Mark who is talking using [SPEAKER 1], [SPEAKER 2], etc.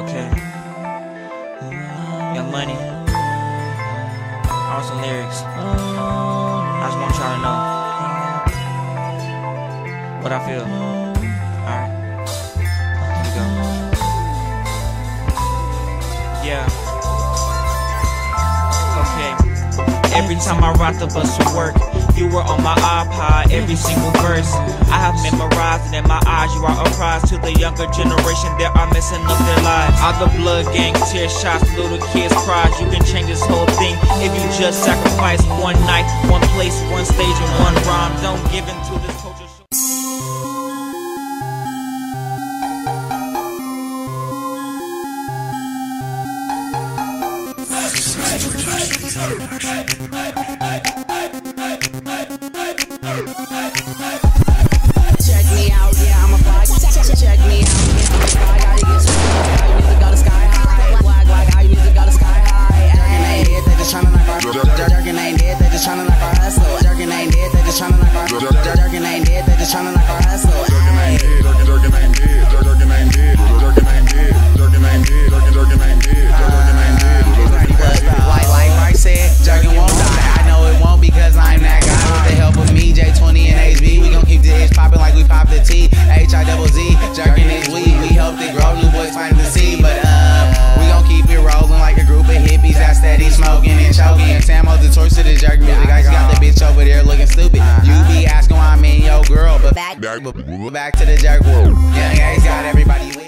[SPEAKER 1] Okay. Mm, Young Money. I want some lyrics. I just want y'all to know what I feel. Every time I ride the bus to work, you were on my iPod, every single verse. I have memorized, and in my eyes, you are a prize to the younger generation that are messing up their lives. All the blood gang, tear shots, little kids' cries. You can change this whole thing if you just sacrifice one night, one place, one stage, and one rhyme. Don't give in to this culture. show.
[SPEAKER 2] Just tryna knock our. Jerkin ain't dead, they just tryna knock our hustle. Jerkin, Jerkin ain't dead.
[SPEAKER 3] Jerkin ain't dead. Jerkin ain't dead. Jerkin ain't dead. Jerkin, Jerkin ain't dead. Jerkin ain't dead. Jerkin ain't dead.
[SPEAKER 4] Like, like Mike said, Jerkin won't die. I know it won't because I'm that guy. With the help of me, J20 and HB, we gon' keep the itch poppin' like we pop the T. H back,
[SPEAKER 3] Back-
[SPEAKER 4] back to the jerk world. Young Ace got everybody.